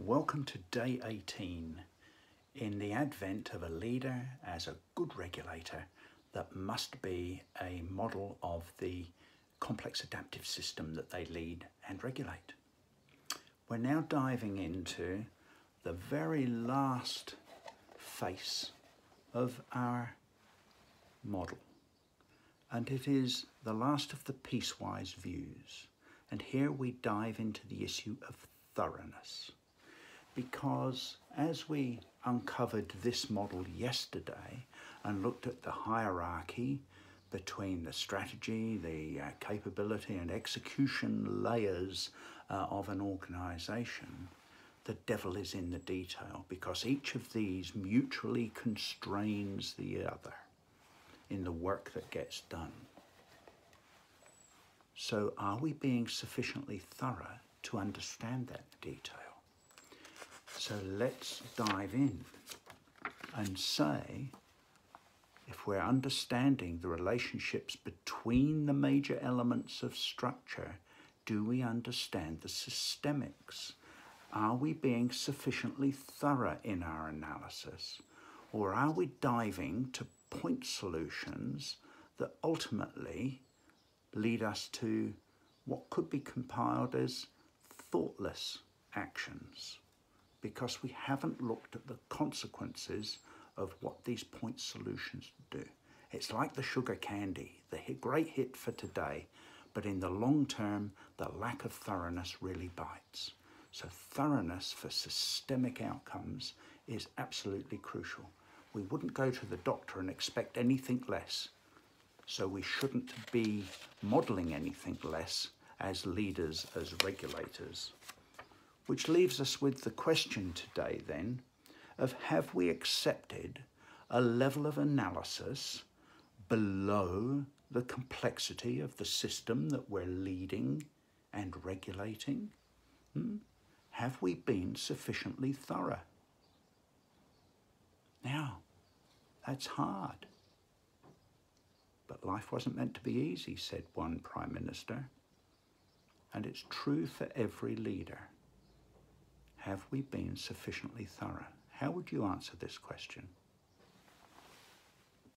Welcome to day 18 in the advent of a leader as a good regulator that must be a model of the complex adaptive system that they lead and regulate. We're now diving into the very last face of our model and it is the last of the piecewise views and here we dive into the issue of thoroughness because as we uncovered this model yesterday and looked at the hierarchy between the strategy, the uh, capability and execution layers uh, of an organization, the devil is in the detail because each of these mutually constrains the other in the work that gets done. So are we being sufficiently thorough to understand that detail? So let's dive in and say if we're understanding the relationships between the major elements of structure, do we understand the systemics? Are we being sufficiently thorough in our analysis? Or are we diving to point solutions that ultimately lead us to what could be compiled as thoughtless actions? Because we haven't looked at the consequences of what these point solutions do. It's like the sugar candy, the great hit for today, but in the long term, the lack of thoroughness really bites. So thoroughness for systemic outcomes is absolutely crucial. We wouldn't go to the doctor and expect anything less. So we shouldn't be modeling anything less as leaders, as regulators. Which leaves us with the question today then of have we accepted a level of analysis below the complexity of the system that we're leading and regulating? Hmm? Have we been sufficiently thorough? Now, that's hard. But life wasn't meant to be easy, said one Prime Minister. And it's true for every leader. Have we been sufficiently thorough? How would you answer this question?